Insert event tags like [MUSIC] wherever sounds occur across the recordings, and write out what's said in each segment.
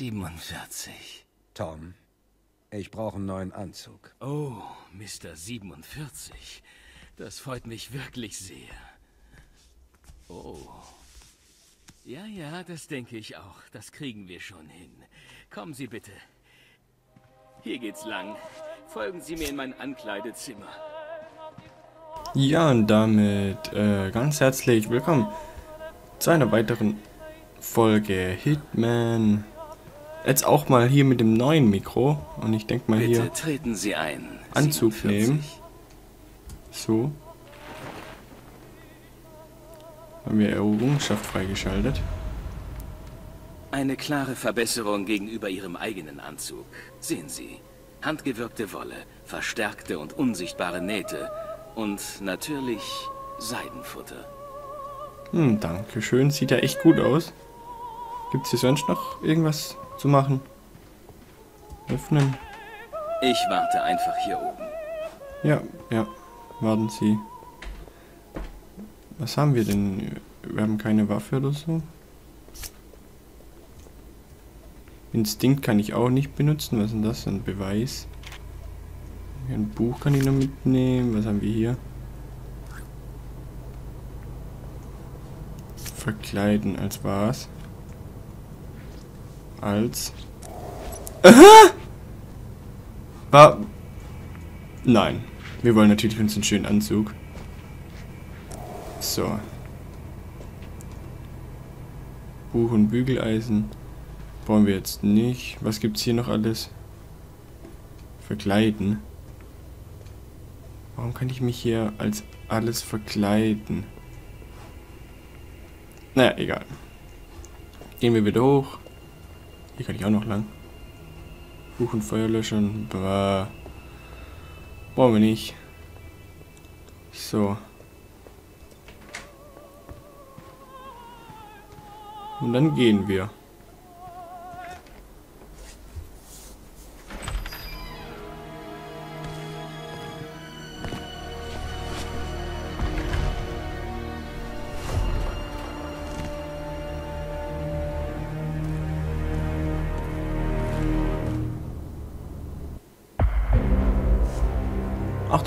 47. Tom, ich brauche einen neuen Anzug. Oh, Mr. 47. Das freut mich wirklich sehr. Oh. Ja, ja, das denke ich auch. Das kriegen wir schon hin. Kommen Sie bitte. Hier geht's lang. Folgen Sie mir in mein Ankleidezimmer. Ja, und damit äh, ganz herzlich willkommen zu einer weiteren Folge Hitman Jetzt auch mal hier mit dem neuen Mikro. Und ich denke mal Bitte hier treten Sie ein. Anzug 47. nehmen. So. Haben wir Errungenschaft freigeschaltet. Eine klare Verbesserung gegenüber Ihrem eigenen Anzug. Sehen Sie. Handgewirkte Wolle, verstärkte und unsichtbare Nähte und natürlich Seidenfutter. Hm, danke schön. Sieht ja echt gut aus. Gibt es hier sonst noch irgendwas zu machen? Öffnen. Ich warte einfach hier oben. Ja, ja. Warten Sie. Was haben wir denn? Wir haben keine Waffe oder so. Instinkt kann ich auch nicht benutzen. Was ist denn das? Ein Beweis. Ein Buch kann ich noch mitnehmen. Was haben wir hier? Verkleiden als was? Als. Aha! War. Nein. Wir wollen natürlich uns einen schönen Anzug. So. Buch und Bügeleisen. Brauchen wir jetzt nicht. Was gibt's hier noch alles? Verkleiden. Warum kann ich mich hier als alles verkleiden? Naja, egal. Gehen wir wieder hoch. Hier kann ich auch noch lang. Buch und Feuer löschen. Bah. Brauchen wir nicht. So. Und dann gehen wir.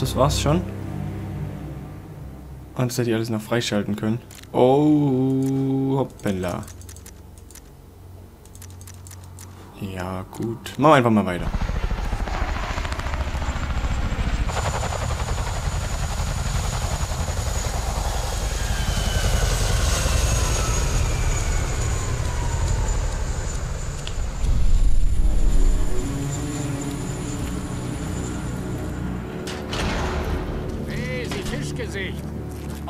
Das war's schon. Und das hätte ich alles noch freischalten können. Oh, hoppala. Ja, gut. Machen wir einfach mal weiter.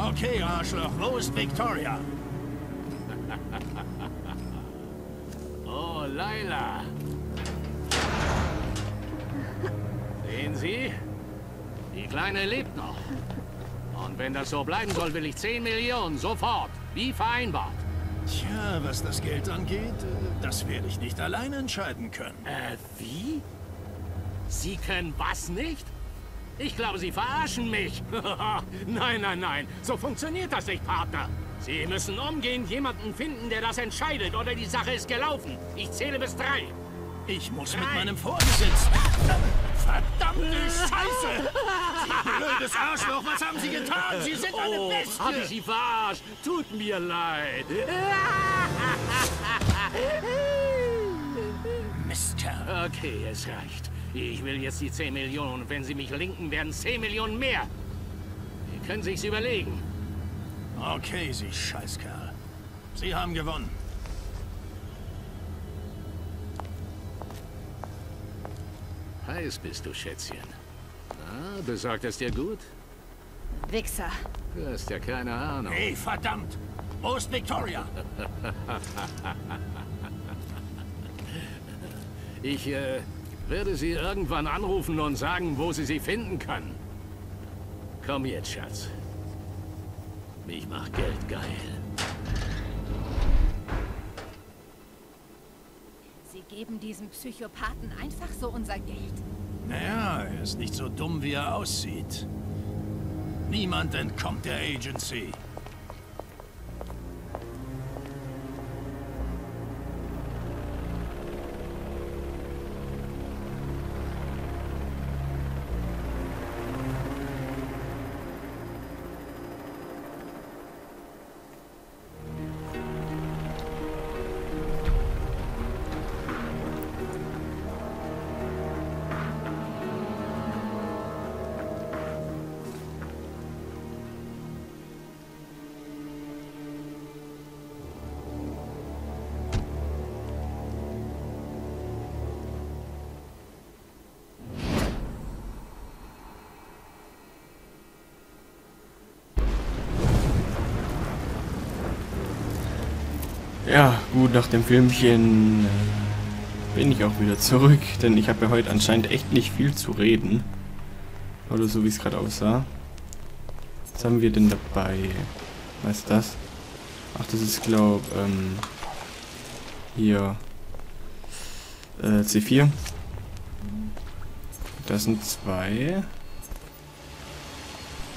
Okay, Arschloch, wo ist Victoria? [LAUGHS] oh, Laila. Sehen Sie? Die Kleine lebt noch. Und wenn das so bleiben soll, will ich 10 Millionen, sofort. Wie vereinbart. Tja, was das Geld angeht, äh, das werde ich nicht allein entscheiden können. Äh, wie? Sie können was nicht? Ich glaube, Sie verarschen mich. [LAUGHS] nein, nein, nein. So funktioniert das nicht, Partner. Sie müssen umgehend jemanden finden, der das entscheidet, oder die Sache ist gelaufen. Ich zähle bis drei. Ich muss mit Nein. meinem Vorgesetzten... Verdammte Scheiße! Sie blöde blödes Arschloch, was haben Sie getan? Sie sind eine Oh, Bestie! hab ich Sie verarscht? Tut mir leid. Mistkerl. Okay, es reicht. Ich will jetzt die 10 Millionen. Wenn Sie mich linken, werden 10 Millionen mehr. Sie können sich's überlegen. Okay, Sie Scheißkerl. Sie haben gewonnen. Heiß bist du, Schätzchen. Ah, besorgt es dir gut? Wichser. Du hast ja keine Ahnung. Hey, verdammt! Wo ist Victoria? [LAUGHS] Ich äh, werde sie irgendwann anrufen und sagen, wo sie sie finden kann. Komm jetzt, Schatz. Mich macht Geld geil. Sie geben diesem Psychopathen einfach so unser Geld. Naja, er ist nicht so dumm, wie er aussieht. Niemand entkommt der Agency. Ja, gut, nach dem Filmchen äh, bin ich auch wieder zurück, denn ich habe ja heute anscheinend echt nicht viel zu reden. Oder so, wie es gerade aussah. Was haben wir denn dabei? Was ist das? Ach, das ist, glaub, ähm, hier, äh, C4. Das sind zwei.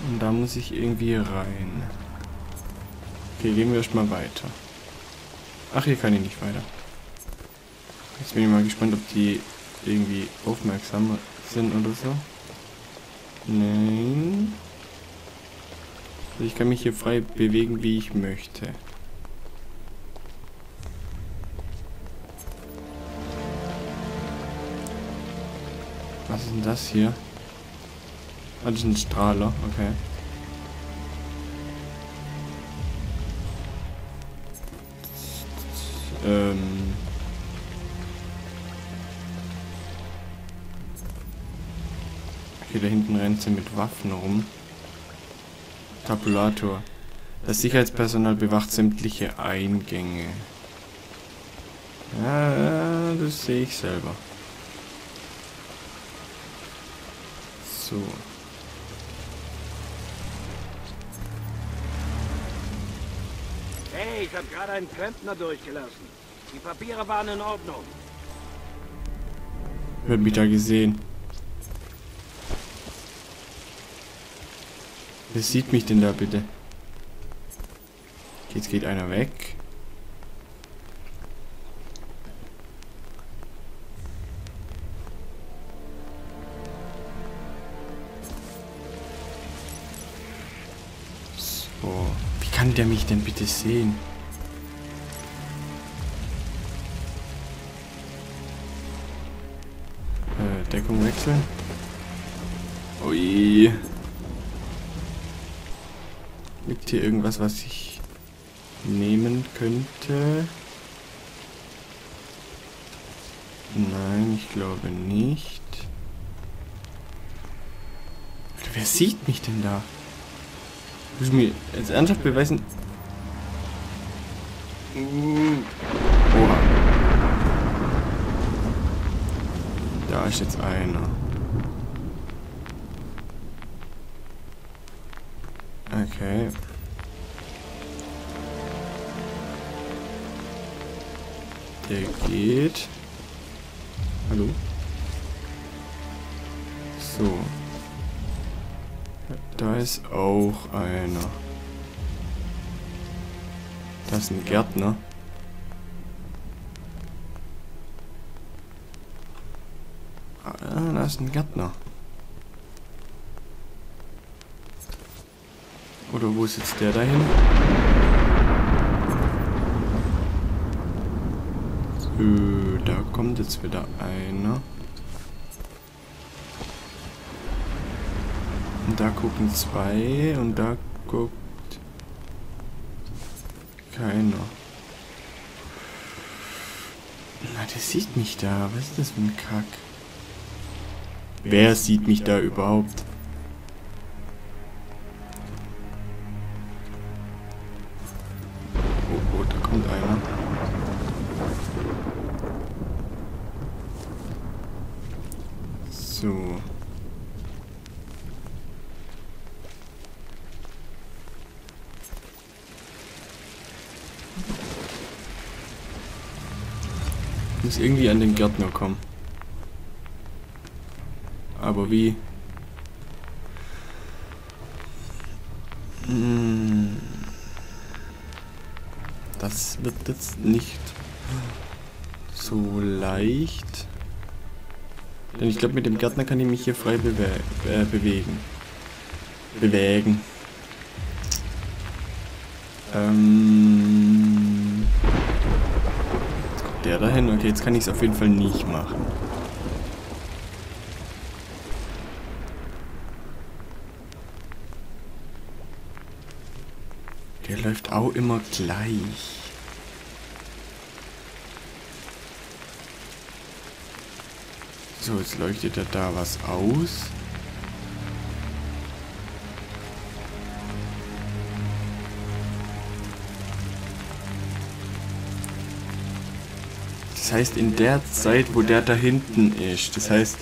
Und da muss ich irgendwie rein. Okay, gehen wir erstmal weiter. Ach, hier kann ich nicht weiter. Jetzt bin ich mal gespannt, ob die irgendwie aufmerksam sind oder so. Nein. Also ich kann mich hier frei bewegen, wie ich möchte. Was ist denn das hier? Ah, das ist ein Strahler, okay. Ähm. Okay, da hinten rennt sie mit Waffen rum. Tabulator. Das Sicherheitspersonal bewacht sämtliche Eingänge. Ja, das sehe ich selber. So. Habe gerade einen Klempner durchgelassen. Die Papiere waren in Ordnung. Wird mich da gesehen. Wer sieht mich denn da bitte? Jetzt geht einer weg. So. Wie kann der mich denn bitte sehen? Wechseln. Ui. Liegt hier irgendwas, was ich nehmen könnte? Nein, ich glaube nicht. Wer sieht mich denn da? Muss ich mir jetzt ernsthaft beweisen? Oha. Da ist jetzt einer. Okay. Der geht. Hallo? So. Da ist auch einer. Das ist ein Gärtner. Ist ein Gärtner. Oder wo ist jetzt der dahin? So, da kommt jetzt wieder einer. Und da gucken zwei und da guckt keiner. Na, der sieht mich da. Was ist das für ein Kack? Wer sieht mich da überhaupt? Oh, oh, da kommt einer. So. Muss irgendwie an den Gärtner kommen. Aber wie? Hm. Das wird jetzt nicht so leicht. Denn ich glaube, mit dem Gärtner kann ich mich hier frei bewe äh, bewegen. Bewegen. Ähm. Jetzt kommt der dahin. Okay, jetzt kann ich es auf jeden Fall nicht machen. Der läuft auch immer gleich. So, jetzt leuchtet er da was aus. Das heißt, in der Zeit, wo der da hinten ist, das heißt,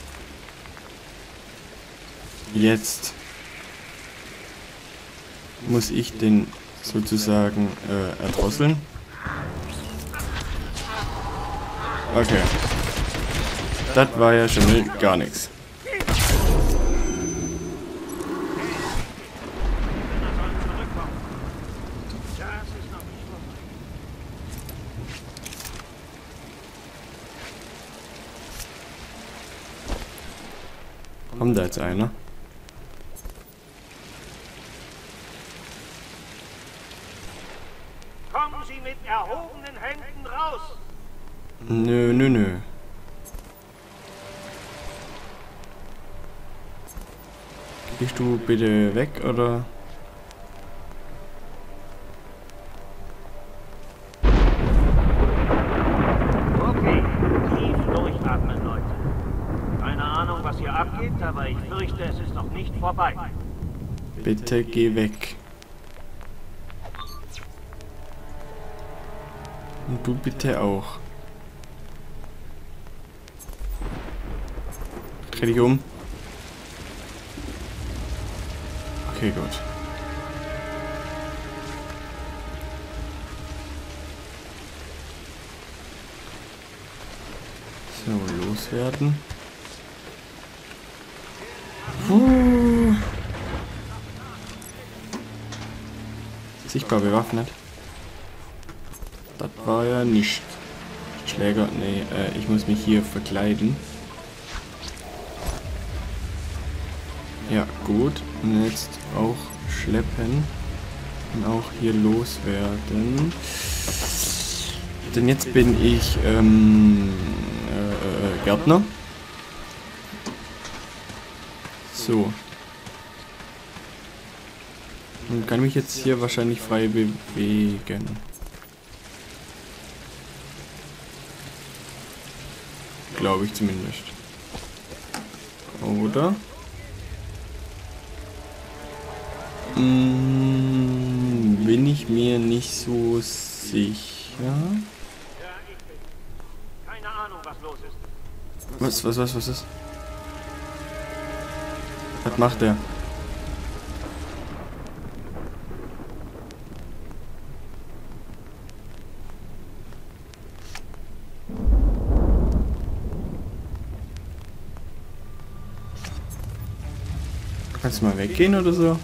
jetzt muss ich den sozusagen äh, erdrosseln. Okay. Das war ja schon mal gar nichts. Kommt da jetzt einer? Kommen Sie mit erhobenen Händen raus! Nö, nö, nö. Gehst du bitte weg oder? Okay, tief durchatmen, Leute. Keine Ahnung, was hier abgeht, aber ich fürchte, es ist noch nicht vorbei. Bitte geh weg. Und du bitte auch. Dreh dich um. Okay, gut. So, loswerden. Sichtbar bewaffnet. Das war ja nicht. Schläger, nee, äh, ich muss mich hier verkleiden. Ja, gut. Und jetzt auch schleppen. Und auch hier loswerden. Denn jetzt bin ich ähm, äh, äh, Gärtner. So. Und kann mich jetzt hier wahrscheinlich frei bewegen. Glaube ich zumindest. Oder? Hm, bin ich mir nicht so sicher. Keine Ahnung, was los ist. Was, was, was, was ist? Was macht der? Kannst du mal weggehen oder so?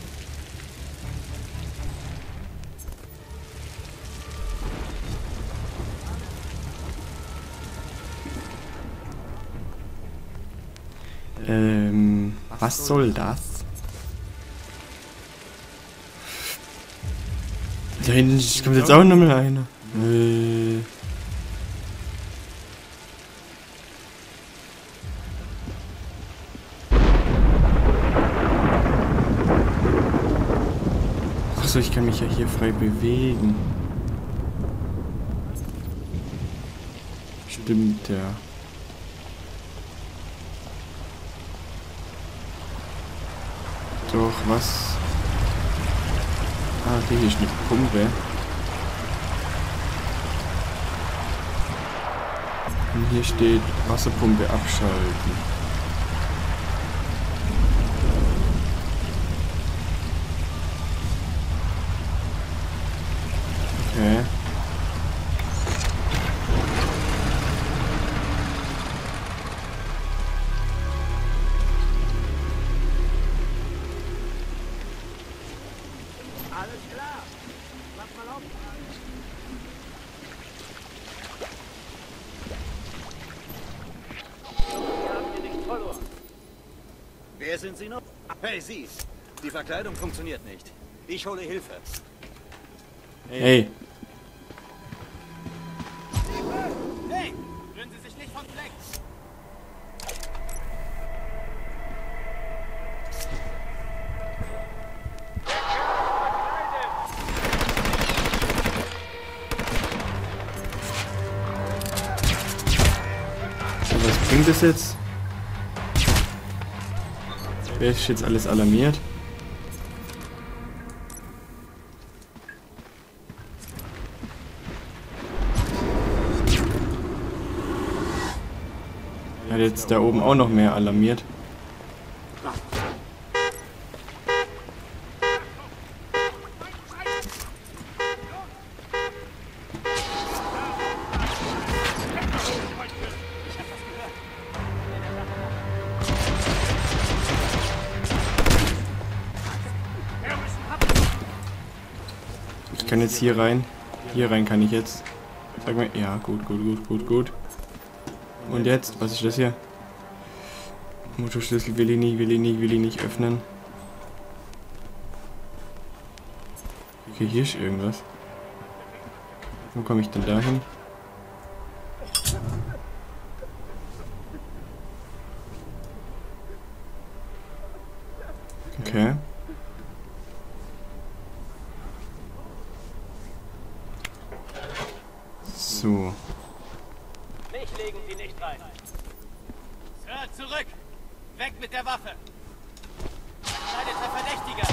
Ähm, was soll das? Da hinten kommt jetzt auch nochmal einer. Äh. Achso, ich kann mich ja hier frei bewegen. Stimmt, ja. Doch, was? Ah, okay, hier ist eine Pumpe. Und hier steht Wasserpumpe abschalten. Wer sind Sie noch? Hey, Sie. Die Verkleidung funktioniert nicht. Ich hole Hilfe. Hey, Hey, rühren Sie sich nicht vom Fleck. was bringt das jetzt? Wer ist jetzt alles alarmiert? Er hat jetzt da oben auch noch mehr alarmiert. Jetzt hier rein. Hier rein kann ich jetzt. Sag mal, ja, gut, gut, gut, gut, gut. Und jetzt, was ist das hier? Motorschlüssel will ich nicht, will ich nicht, will ich nicht öffnen. Okay, hier ist irgendwas. Wo komme ich denn dahin? Okay. So. Mich legen Sie nicht rein. Sir, zurück! Weg mit der Waffe! Verkleideter Verdächtiger!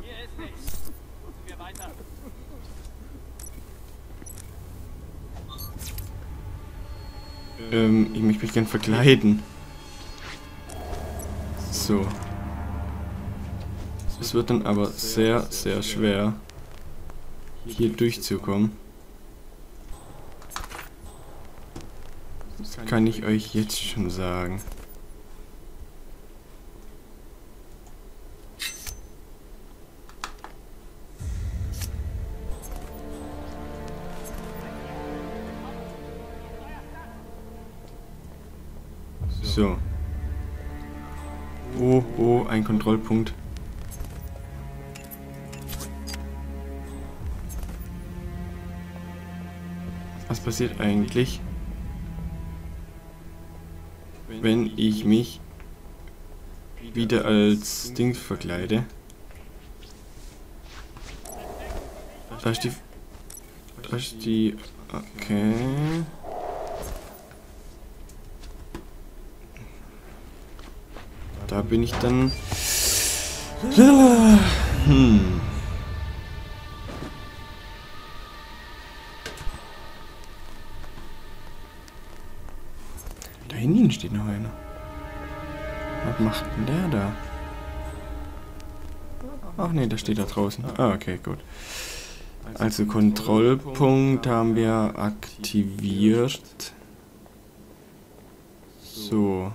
Hier ist nichts. Wir weiter. Ähm, ich möchte mich gern verkleiden. So. Es wird dann aber sehr, sehr schwer, hier durchzukommen. Das kann ich euch jetzt schon sagen. So. Oh, oh, ein Kontrollpunkt. Was passiert eigentlich, wenn ich mich wieder als Dings verkleide? Da ist die... Da ist die... Okay... Da bin ich dann... Hm. Da hinten steht noch einer. Was macht denn der da? Ach nee, der steht da draußen. Ah, okay, gut. Also Kontrollpunkt haben wir aktiviert. So.